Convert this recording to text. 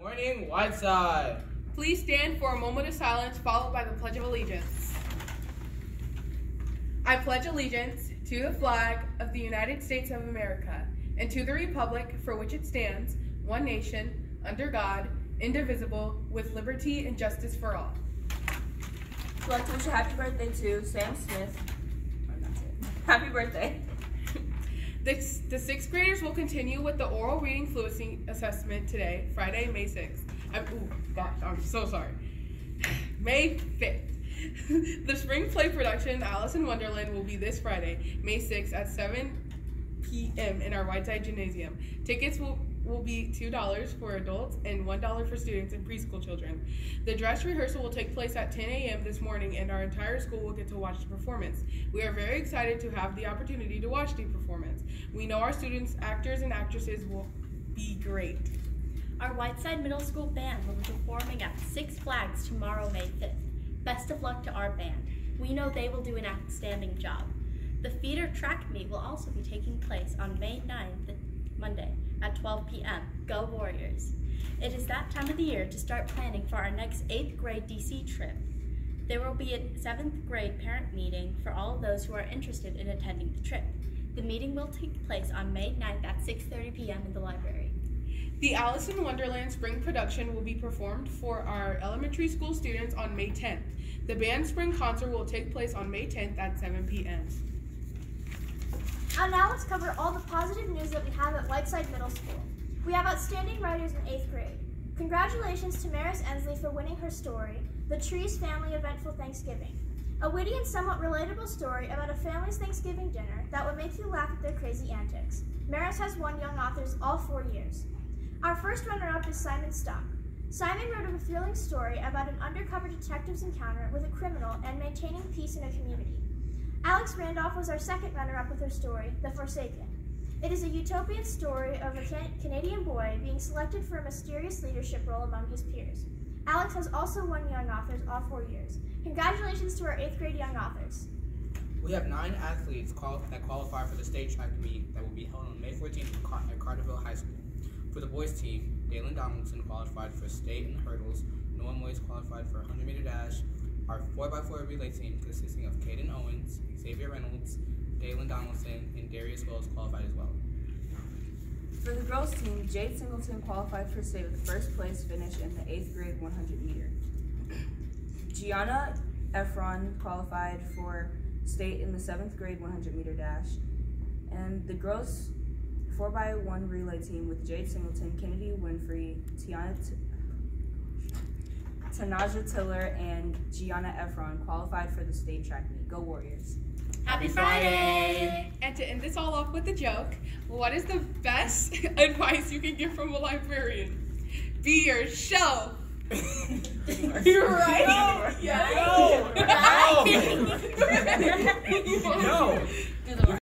Morning, Whiteside. Please stand for a moment of silence followed by the Pledge of Allegiance. I pledge allegiance to the flag of the United States of America and to the republic for which it stands, one nation, under God, indivisible, with liberty and justice for all. I'd like wish a happy birthday to Sam Smith. That's it. Happy birthday. The, the sixth graders will continue with the oral reading fluency assessment today, Friday, May 6th. I, ooh, gosh, I'm so sorry. May 5th. the spring play production, Alice in Wonderland, will be this Friday, May 6th at 7 p.m. in our Whiteside Gymnasium. Tickets will will be $2 for adults and $1 for students and preschool children. The dress rehearsal will take place at 10 a.m. this morning and our entire school will get to watch the performance. We are very excited to have the opportunity to watch the performance. We know our students, actors, and actresses will be great. Our Whiteside Middle School band will be performing at Six Flags tomorrow, May 5th. Best of luck to our band. We know they will do an outstanding job. The feeder track meet will also be taking place on May 9th, Monday at 12 p.m. Go Warriors! It is that time of the year to start planning for our next 8th grade DC trip. There will be a 7th grade parent meeting for all those who are interested in attending the trip. The meeting will take place on May 9th at 6.30 p.m. in the library. The Alice in Wonderland spring production will be performed for our elementary school students on May 10th. The band spring concert will take place on May 10th at 7 p.m. Now let's cover all the positive news that we have at Whiteside Middle School. We have outstanding writers in 8th grade. Congratulations to Maris Ensley for winning her story, The Trees Family Eventful Thanksgiving. A witty and somewhat relatable story about a family's Thanksgiving dinner that would make you laugh at their crazy antics. Maris has won Young Authors all four years. Our first runner-up is Simon Stock. Simon wrote a thrilling story about an undercover detective's encounter with a criminal and maintaining peace in a community. Alex Randolph was our second runner-up with her story, The Forsaken. It is a utopian story of a can Canadian boy being selected for a mysterious leadership role among his peers. Alex has also won Young Authors all four years. Congratulations to our 8th grade Young Authors. We have nine athletes qual that qualify for the state track meet that will be held on May 14th at, Car at Carterville High School. For the boys team, Dalen Donaldson qualified for state in hurdles, Noah Moyes qualified for 100 meter dash, our 4x4 relay team consisting of Caden Owens, Xavier Reynolds, Dalen Donaldson, and Darius Wells qualified as well. For the girls team, Jade Singleton qualified for state with a first place finish in the 8th grade 100 meter. Gianna Efron qualified for state in the 7th grade 100 meter dash. And the girls 4x1 relay team with Jade Singleton, Kennedy Winfrey, Tiana Tanaja Tiller, and Gianna Efron qualified for the state track meet. Go Warriors! Happy Friday! And to end this all off with a joke, what is the best advice you can give from a librarian? Be yourself. You're right. No. Yeah. No. no.